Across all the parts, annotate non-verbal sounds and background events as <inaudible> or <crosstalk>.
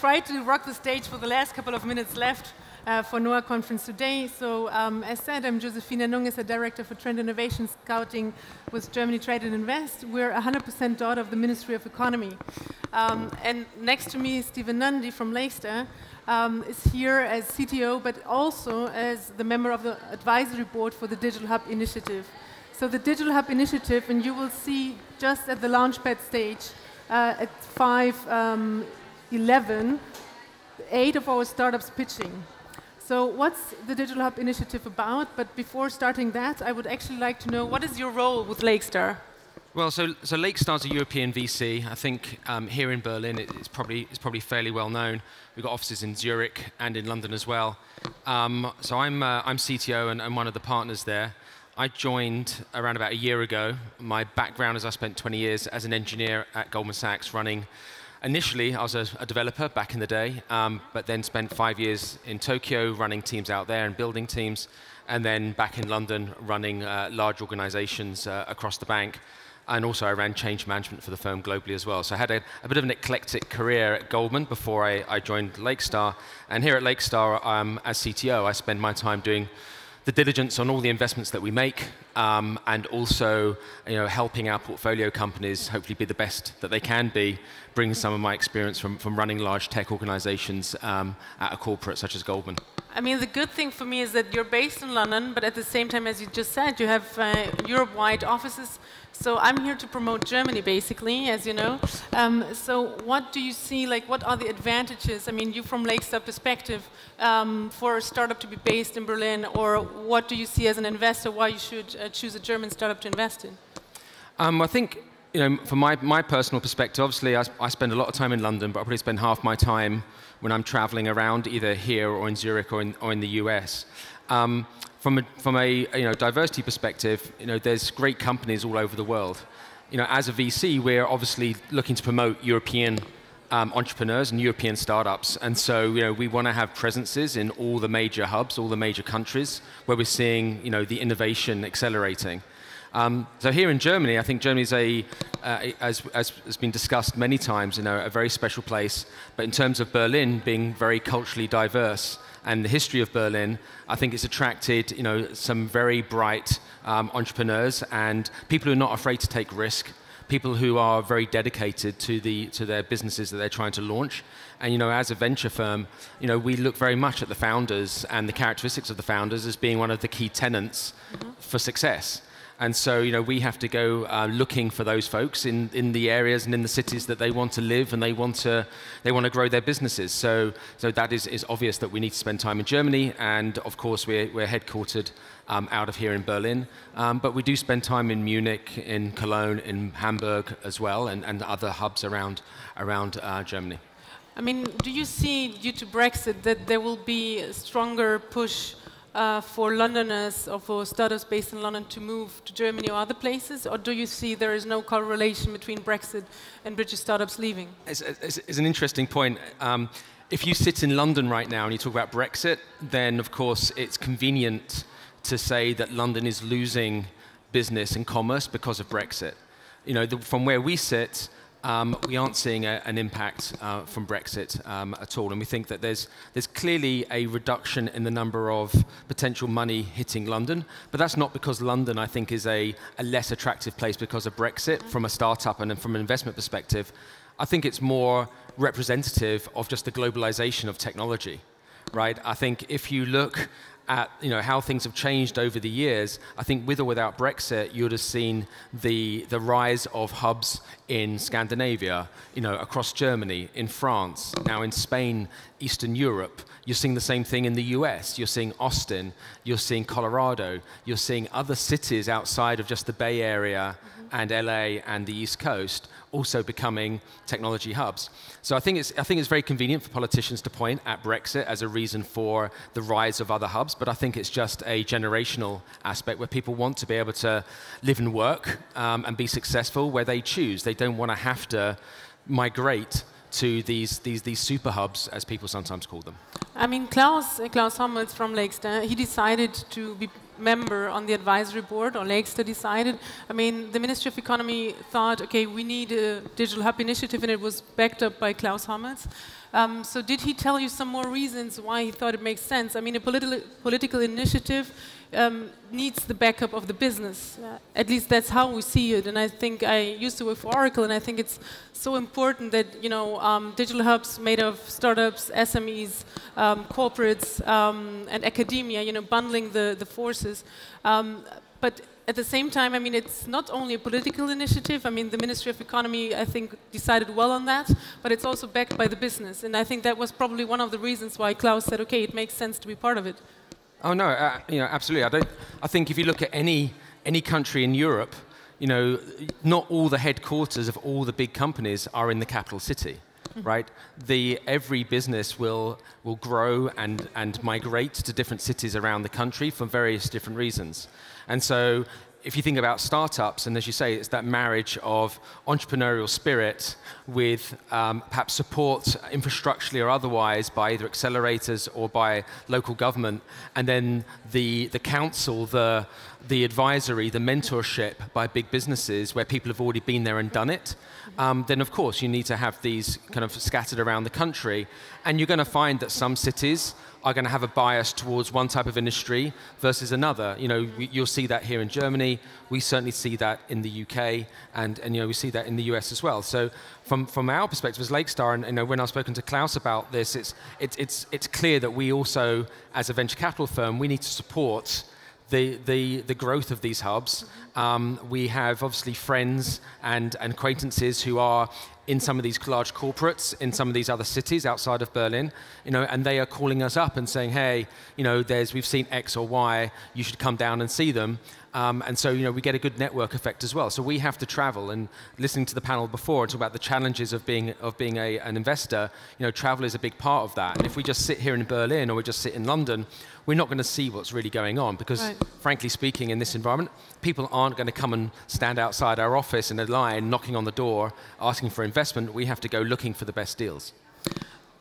try to rock the stage for the last couple of minutes left uh, for NOAH conference today. So um, as said, I'm Josefina Nungesser, a director for Trend Innovation Scouting with Germany Trade and Invest. We're 100% daughter of the Ministry of Economy. Um, and next to me is Stephen Nundy from Lakestar Um, is here as CTO, but also as the member of the advisory board for the Digital Hub Initiative. So the Digital Hub Initiative, and you will see just at the Launchpad stage uh, at 5.11, um, eight of our startups pitching. So what's the Digital Hub initiative about? But before starting that, I would actually like to know what is your role with Lakestar? Well, so, so Lakestar's a European VC. I think um, here in Berlin, it's probably, it's probably fairly well known. We've got offices in Zurich and in London as well. Um, so I'm, uh, I'm CTO and, and one of the partners there. I joined around about a year ago. My background is I spent 20 years as an engineer at Goldman Sachs running Initially, I was a, a developer back in the day, um, but then spent five years in Tokyo running teams out there and building teams, and then back in London running uh, large organizations uh, across the bank. And also, I ran change management for the firm globally as well. So I had a, a bit of an eclectic career at Goldman before I, I joined Lakestar. And here at Lakestar, um, as CTO, I spend my time doing the diligence on all the investments that we make, um, and also you know, helping our portfolio companies hopefully be the best that they can be, bringing some of my experience from, from running large tech organizations um, at a corporate such as Goldman. I mean, the good thing for me is that you're based in London, but at the same time, as you just said, you have uh, Europe-wide offices. So I'm here to promote Germany, basically, as you know. Um, so what do you see, like, what are the advantages? I mean, you from Lakestar perspective, um, for a startup to be based in Berlin, or what do you see as an investor, why you should uh, choose a German startup to invest in? Um, I think you know, from my, my personal perspective, obviously I, I, spend a lot of time in London, but I probably spend half my time when I'm traveling around, either here or in Zurich or in, or in the US. Um, from a, from a you know, diversity perspective, you know, there's great companies all over the world. You know, as a VC, we're obviously looking to promote European um, entrepreneurs and European startups. And so, you know, we want to have presences in all the major hubs, all the major countries where we're seeing, you know, the innovation accelerating. Um, so here in Germany, I think Germany is a, uh, as, as has been discussed many times, you know, a very special place. But in terms of Berlin being very culturally diverse and the history of Berlin, I think it's attracted, you know, some very bright um, entrepreneurs and people who are not afraid to take risk people who are very dedicated to the to their businesses that they're trying to launch. And you know, as a venture firm, you know, we look very much at the founders and the characteristics of the founders as being one of the key tenants mm-hmm. for success. And so, you know, we have to go uh, looking for those folks in, in the areas and in the cities that they want to live and they want to, they want to grow their businesses. So, so that is, is obvious that we need to spend time in Germany. And of course, we're, we're headquartered um, out of here in Berlin. Um, but we do spend time in Munich, in Cologne, in Hamburg as well, and, and other hubs around, around uh, Germany. I mean, do you see, due to Brexit, that there will be a stronger push uh, for Londoners or for startups based in London to move to Germany or other places? Or do you see there is no correlation between Brexit and British startups leaving? It's, it's, it's an interesting point. Um, if you sit in London right now and you talk about Brexit, then of course it's convenient to say that London is losing business and commerce because of Brexit. You know, the, from where we sit, um, we aren't seeing a, an impact uh, from Brexit um, at all. And we think that there's, there's clearly a reduction in the number of potential money hitting London. But that's not because London, I think, is a, a less attractive place because of Brexit from a startup and from an investment perspective. I think it's more representative of just the globalization of technology right? I think if you look at you know, how things have changed over the years, I think with or without Brexit, you would have seen the, the rise of hubs in Scandinavia, you know, across Germany, in France, now in Spain, Eastern Europe. You're seeing the same thing in the US. You're seeing Austin, you're seeing Colorado, you're seeing other cities outside of just the Bay Area and LA and the East Coast also becoming technology hubs. So I think it's, I think it's very convenient for politicians to point at Brexit as a reason for the rise of other hubs, but I think it's just a generational aspect where people want to be able to live and work um, and be successful where they choose. They don't want to have to migrate to these, these, these super hubs, as people sometimes call them. I mean, Klaus, Klaus Hommels from Lakestar, he decided to be member on the advisory board, or Lakestar decided. I mean, the Ministry of Economy thought, okay, we need a digital hub initiative, and it was backed up by Klaus Hommels. Um, so did he tell you some more reasons why he thought it makes sense? I mean, a politi political initiative um, needs the backup of the business. Uh, at least that's how we see it. And I think I used to work for Oracle, and I think it's so important that you know um, digital hubs made of startups, SMEs, um, corporates, um, and academia. You know, bundling the the forces. But at the same time, I mean, it's not only a political initiative. I mean, the Ministry of Economy, I think, decided well on that, but it's also backed by the business. And I think that was probably one of the reasons why Klaus said, okay, it makes sense to be part of it. Oh no, uh, you know, absolutely. I don't. I think if you look at any any country in Europe, you know, not all the headquarters of all the big companies are in the capital city. Right? The every business will will grow and and migrate to different cities around the country for various different reasons, and so if you think about startups, and as you say, it's that marriage of entrepreneurial spirit with um, perhaps support infrastructurally or otherwise by either accelerators or by local government, and then the, the council, the, the advisory, the mentorship by big businesses where people have already been there and done it, um, then of course you need to have these kind of scattered around the country. And you're going to find that some cities are going to have a bias towards one type of industry versus another. You know, you'll see that here in Germany. We certainly see that in the UK, and, and you know, we see that in the US as well. So, from, from our perspective as Lakestar, and you know, when I've spoken to Klaus about this, it's, it, it's, it's clear that we also, as a venture capital firm, we need to support the, the, the growth of these hubs. Um, we have obviously friends and, and acquaintances who are in some of these large corporates in some of these other cities outside of Berlin, you know, and they are calling us up and saying, hey, you know, there's we've seen X or Y, you should come down and see them. Um, and so, you know, we get a good network effect as well. So we have to travel. And listening to the panel before and talk about the challenges of being of being a, an investor, you know, travel is a big part of that. And if we just sit here in Berlin or we just sit in London, we're not going to see what's really going on because, right. frankly speaking, in this environment, people aren't going to come and stand outside our office in a line, knocking on the door, asking for investment. We have to go looking for the best deals.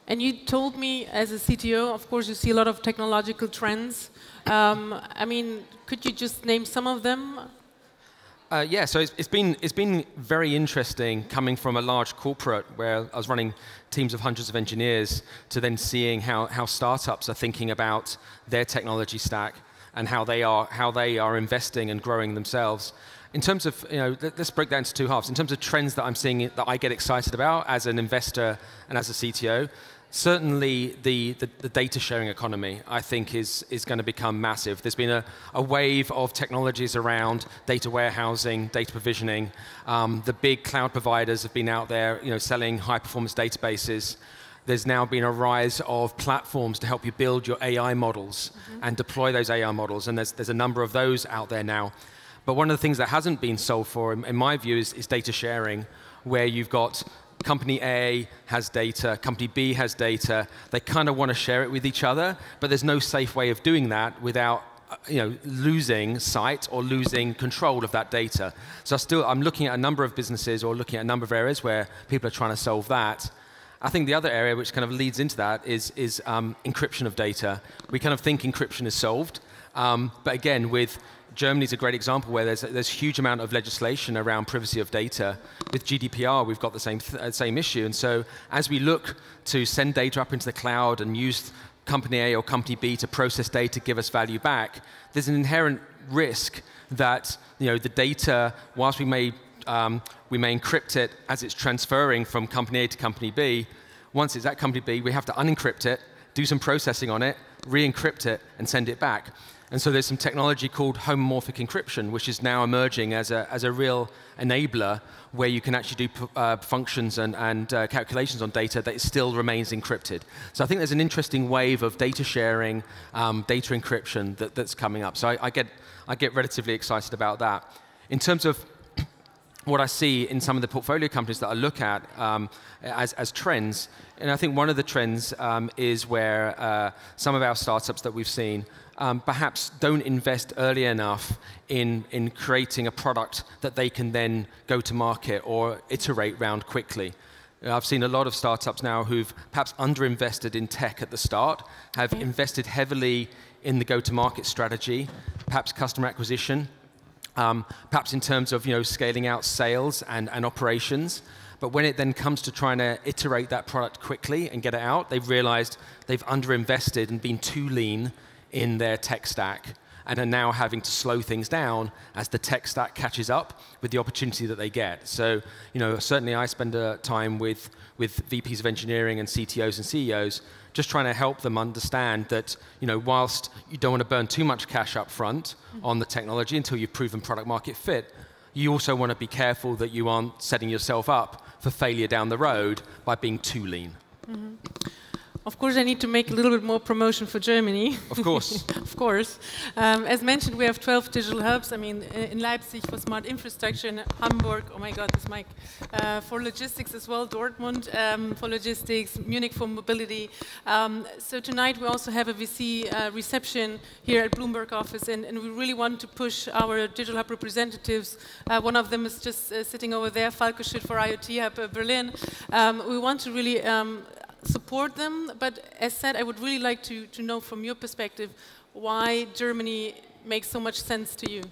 And you told me, as a CTO, of course, you see a lot of technological trends. Um, I mean, could you just name some of them? Uh, yeah, so it's, it's been it's been very interesting coming from a large corporate where I was running teams of hundreds of engineers to then seeing how, how startups are thinking about their technology stack and how they are how they are investing and growing themselves. In terms of you know, let's break that into two halves. In terms of trends that I'm seeing that I get excited about as an investor and as a CTO, certainly the, the, the, data sharing economy, I think, is, is going to become massive. There's been a, a wave of technologies around data warehousing, data provisioning. Um, the big cloud providers have been out there you know, selling high performance databases. There's now been a rise of platforms to help you build your AI models mm-hmm. and deploy those AI models, and there's, there's a number of those out there now. But one of the things that hasn't been solved for, in, in my view, is, is data sharing, where you've got company A has data, company B has data. They kind of want to share it with each other, but there's no safe way of doing that without uh, you know, losing sight or losing control of that data. So I still, I'm looking at a number of businesses or looking at a number of areas where people are trying to solve that. I think the other area which kind of leads into that is, is um, encryption of data. We kind of think encryption is solved, um, but again, with Germany is a great example where there's a, there's huge amount of legislation around privacy of data. With GDPR, we've got the same, th- uh, same issue. And so as we look to send data up into the cloud and use company A or company B to process data, give us value back, there's an inherent risk that you know, the data, whilst we may, um, we may encrypt it as it's transferring from company A to company B, once it's at company B, we have to unencrypt it, do some processing on it, re-encrypt it, and send it back. And so there's some technology called homomorphic encryption, which is now emerging as a, as a real enabler where you can actually do uh, functions and, and uh, calculations on data that still remains encrypted. So I think there's an interesting wave of data sharing, um, data encryption that, that's coming up. So I, I, get, I get relatively excited about that. In terms of <clears throat> what I see in some of the portfolio companies that I look at um, as, as trends, and I think one of the trends um, is where uh, some of our startups that we've seen um, perhaps don't invest early enough in, in creating a product that they can then go to market or iterate around quickly. I've seen a lot of startups now who've perhaps underinvested in tech at the start, have invested heavily in the go-to-market strategy, perhaps customer acquisition, um, perhaps in terms of you know, scaling out sales and, and operations, But when it then comes to trying to iterate that product quickly and get it out, they've realized they've underinvested and been too lean in their tech stack and are now having to slow things down as the tech stack catches up with the opportunity that they get. So, you know, certainly I spend a time with, with VPs of engineering and CTOs and CEOs just trying to help them understand that, you know, whilst you don't want to burn too much cash up front mm. on the technology until you've proven product market fit, you also want to be careful that you aren't setting yourself up for failure down the road by being too lean. Mm -hmm. Of course, I need to make a little bit more promotion for Germany. Of course. <laughs> of course. Um, as mentioned, we have 12 digital hubs. I mean, in Leipzig for smart infrastructure, in Hamburg, oh my God, this mic, uh, for logistics as well, Dortmund um, for logistics, Munich for mobility. Um, so tonight we also have a VC uh, reception here at Bloomberg office, and, and, we really want to push our digital hub representatives. Uh, one of them is just uh, sitting over there, Falco Schütt for IoT Hub uh, Berlin. Um, we want to really um, support them, but as said, I would really like to, to know from your perspective why Germany makes so much sense to you.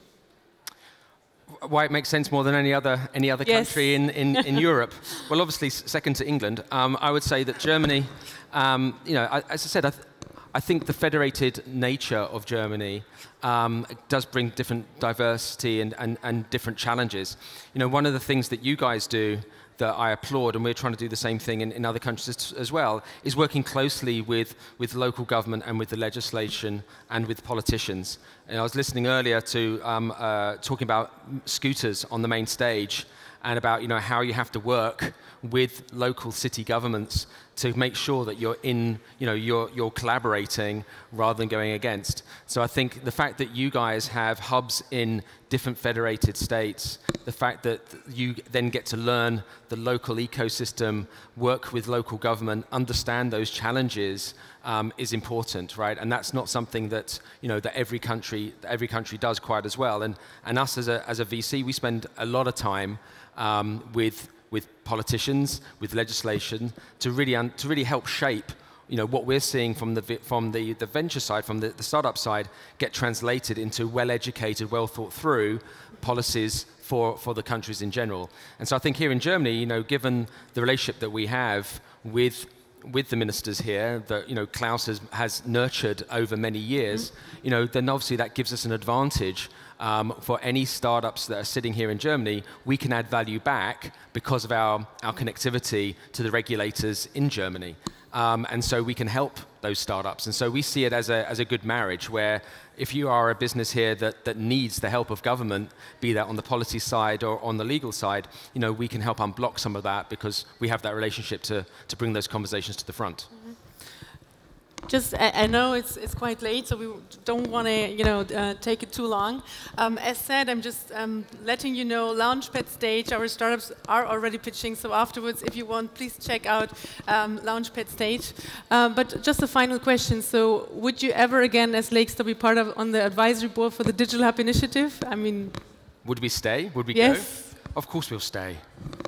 Why it makes sense more than any other any other yes. country in, in, in <laughs> Europe? Well, obviously, second to England. Um, I would say that Germany, um, you know, as I said, I, th I, think the federated nature of Germany um, does bring different diversity and, and, and different challenges. You know, one of the things that you guys do that I applaud, and we're trying to do the same thing in, in other countries as, well, is working closely with, with local government and with the legislation and with politicians. And I was listening earlier to um, uh, talking about scooters on the main stage and about you know, how you have to work with local city governments to make sure that you're in, you know, you're, you're collaborating rather than going against. So I think the fact that you guys have hubs in different federated states, the fact that you then get to learn the local ecosystem, work with local government, understand those challenges um, is important, right? And that's not something that, you know, that every country, every country does quite as well. And, and us as a, as a VC, we spend a lot of time um, with with politicians, with legislation, to really, to really help shape you know, what we're seeing from the, from the, the venture side, from the, the startup side, get translated into well-educated, well-thought-through policies for, for the countries in general. And so I think here in Germany, you know, given the relationship that we have with with the ministers here that you know Klaus has, has nurtured over many years, mm-hmm. you know, then obviously that gives us an advantage um, for any startups that are sitting here in Germany. We can add value back because of our, our connectivity to the regulators in Germany. Um, and so we can help those startups. And so we see it as a, as a good marriage where if you are a business here that, that needs the help of government, be that on the policy side or on the legal side, you know, we can help unblock some of that because we have that relationship to, to bring those conversations to the front. Just, I, I, know it's, it's quite late, so we don't want to, you know, uh, take it too long. Um, as said, I'm just um, letting you know, Launchpad stage, our startups are already pitching, so afterwards, if you want, please check out um, Launchpad stage. Um, but just a final question, so would you ever again, as Lakestar, be part of on the advisory board for the Digital Hub initiative? I mean... Would we stay? Would we yes. go? Of course we'll stay.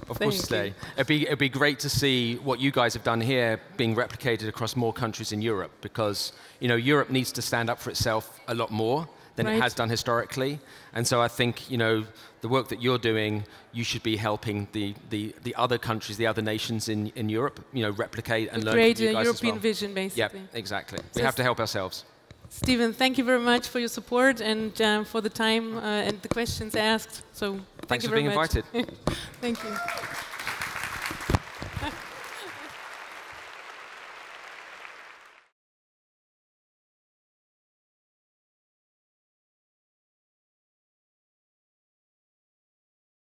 Of course we'll stay. It'd be, it'd be great to see what you guys have done here being replicated across more countries in Europe because you know, Europe needs to stand up for itself a lot more than right. it has done historically. And so I think you know, the work that you're doing, you should be helping the, the, the other countries, the other nations in, in Europe, you know, replicate and learn Create from you guys European well. vision, basically. Yeah, exactly. So we have to help ourselves. Stephen, thank you very much for your support and um, for the time uh, and the questions asked. So Thanks thank for being much. invited. <laughs> thank you.